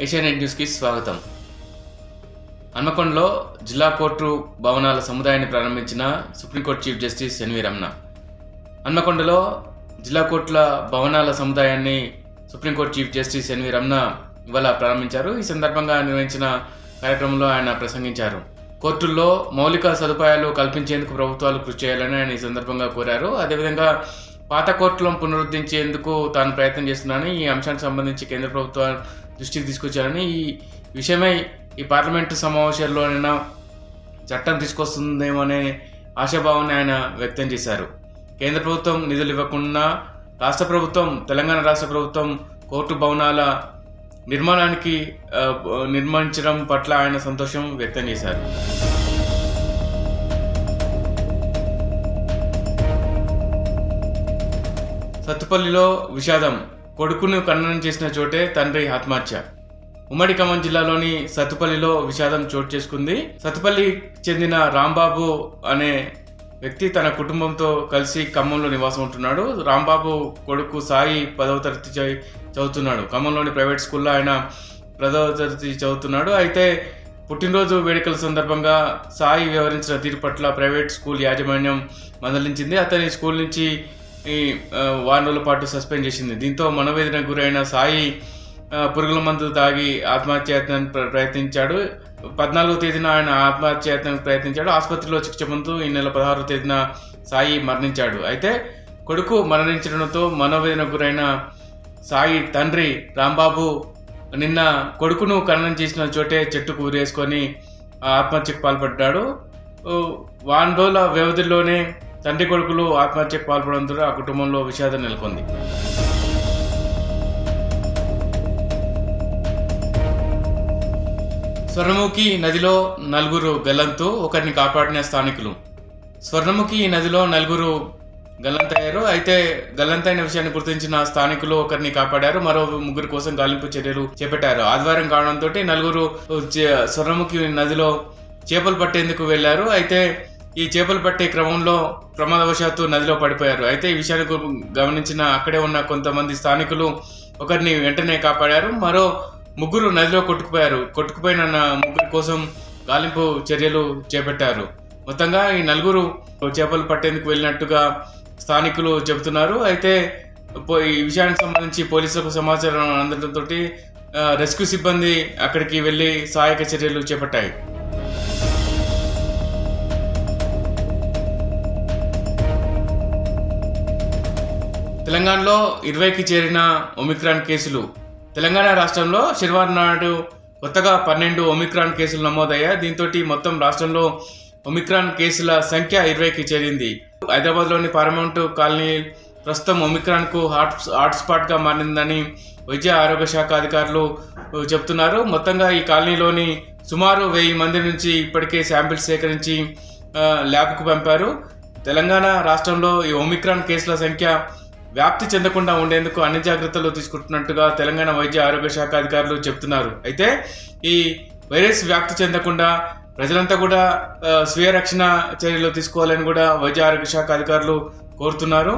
ఏషియానెట్ న్యూస్కి స్వాగతం. హన్మకొండలో జిల్లా కోర్టు భవనాల సముదాయాన్ని ప్రారంభించిన supreme court chief justice N V Ramana. హన్మకొండలో జిల్లా కోర్టుల భవనాల సముదాయాన్ని supreme court chief justice N V Ramana ఇవాళ ప్రారంభించారు. ఈ సందర్భంగా నిర్వహించిన కార్యక్రమంలో ఆయన ప్రసంగించారు. కోర్టుల్లో మౌలిక సదుపాయాలు కల్పించేందుకు ప్రభుత్వాలు కృషి చేయాలని ఆయన ఈ సందర్భంగా కోరారు. అదేవిధంగా పాత కోర్టులను పునరుద్ధరించేందుకు తాను ప్రయత్నం చేస్తున్నానని ఈ అంశానికి సంబంధించి కేంద్ర ప్రభుత్వం దృష్టికి తీసుకొచ్చారని ఈ విషయమై ఈ పార్లమెంటు సమావేశాల్లోనైనా చట్టం తీసుకొస్తుందేమో అనే ఆశాభావాన్ని ఆయన వ్యక్తం చేశారు. కేంద్ర ప్రభుత్వం నిధులు ఇవ్వకుండా రాష్ట్ర ప్రభుత్వం తెలంగాణ రాష్ట్ర ప్రభుత్వం కోర్టు భవనాల నిర్మాణానికి నిర్మించడం పట్ల ఆయన సంతోషం వ్యక్తం చేశారు. సత్తుపల్లిలో విషాదం. కొడుకును ఖననం చేసిన చోటే తండ్రి ఆత్మహత్య. ఉమ్మడి ఖమ్మం జిల్లాలోని సత్తుపల్లిలో విషాదం చోటు చేసుకుంది. సత్తుపల్లి చెందిన రాంబాబు అనే వ్యక్తి తన కుటుంబంతో కలిసి ఖమ్మంలో నివాసం ఉంటున్నాడు. రాంబాబు కొడుకు సాయి పదవ తరగతి చై- చదువుతున్నాడు. ఖమ్మంలోని ప్రైవేట్ స్కూల్లో ఆయన పదవ తరగతి చదువుతున్నాడు. అయితే పుట్టినరోజు వేడుకల సందర్భంగా సాయి వ్యవహరించిన తీరు పట్ల ప్రైవేట్ స్కూల్ యాజమాన్యం మందలించింది. అతని స్కూల్ నుంచి వారం రోజుల పాటు సస్పెండ్ చేసింది. దీంతో మనోవేదనకు గురైన సాయి పురుగుల మందు తాగి ఆత్మహత్యాయత్నానికి ప్రయత్నించాడు. పద్నాలుగో తేదీన ఆయన ఆత్మహత్యాయత్నానికి ప్రయత్నించాడు. ఆసుపత్రిలో చికిత్స పొందుతూ ఈ నెల పదహారో తేదీన సాయి మరణించాడు. అయితే కొడుకు మరణించడంతో మనోవేదనకు గురైన సాయి తండ్రి రాంబాబు నిన్న కొడుకును ఖననం చేసిన చోటే చెట్టుకు ఊరేసుకొని ఆత్మహత్యకు పాల్పడ్డాడు. ఓ, వారం రోజుల వ్యవధిలోనే తండ్రి కొడుకులు ఆత్మహత్యకు పాల్పడంతో ఆ కుటుంబంలో విషాదం నెలకొంది. స్వర్ణముఖి నదిలో నలుగురు గల్లంతు ఒకరిని కాపాడిన స్థానికులు. స్వర్ణముఖి నదిలో నలుగురు గల్లంతయ్యారు. అయితే గల్లంతైన విషయాన్ని గుర్తించిన స్థానికులు ఒకరిని కాపాడారు. మరో ముగ్గురు కోసం గాలింపు చర్యలు చేపట్టారు. ఆదివారం కావడంతో నలుగురు చే- స్వర్ణముఖి నదిలో చేపలు పట్టేందుకు వెళ్ళారు అయితే ఈ చేపలు పట్టే క్రమంలో ప్రమాదవశాత్తు నదిలో పడిపోయారు. అయితే ఈ విషయాన్ని గమనించిన అక్కడే ఉన్న కొంతమంది స్థానికులు ఒకరిని వెంటనే కాపాడారు. మరో ముగ్గురు నదిలో కొట్టుకుపోయారు. కొట్టుకుపోయిన ముగ్గురు కోసం గాలింపు చర్యలు చేపట్టారు. మొత్తంగా ఈ నలుగురు చేపలు పట్టేందుకు వెళ్ళినట్టుగా స్థానికులు చెబుతున్నారు. అయితే పో- ఈ విషయానికి సంబంధించి పోలీసులకు సమాచారం అందడంతో రెస్క్యూ సిబ్బంది అక్కడికి వెళ్ళి సహాయక చర్యలు చేపట్టాయి. తెలంగాణలో ఇరవైకి చేరిన ఒమిక్రాన్ కేసులు. తెలంగాణ రాష్ట్రంలో శనివారం నాడు కొత్తగా పన్నెండు ఒమిక్రాన్ కేసులు నమోదయ్యాయి. దీంతో మొత్తం రాష్ట్రంలో ఒమిక్రాన్ కేసుల సంఖ్య ఇరవైకి చేరింది. హైదరాబాద్లోని పార్లమెంటు కాలనీ ప్రస్తుతం ఒమిక్రాన్కు హాట్ హాట్స్పాట్గా మారిందని వైద్య ఆరోగ్య శాఖ అధికారులు చెప్తున్నారు మొత్తంగా ఈ కాలనీలోని సుమారు వెయ్యి మంది నుంచి ఇప్పటికే శాంపిల్స్ సేకరించి ల్యాబ్కు పంపారు. తెలంగాణ రాష్ట్రంలో ఈ ఒమిక్రాన్ కేసుల సంఖ్య వ్యాప్తి చెందకుండా ఉండేందుకు అన్ని జాగ్రత్తలు తీసుకుంటున్నట్టుగా తెలంగాణ వైద్య ఆరోగ్య శాఖ అధికారులు చెప్తున్నారు. అయితే ఈ వైరస్ వ్యాప్తి చెందకుండా ప్రజలంతా కూడా స్వీయ రక్షణ చర్యలు తీసుకోవాలని కూడా వైద్య ఆరోగ్య శాఖ అధికారులు కోరుతున్నారు.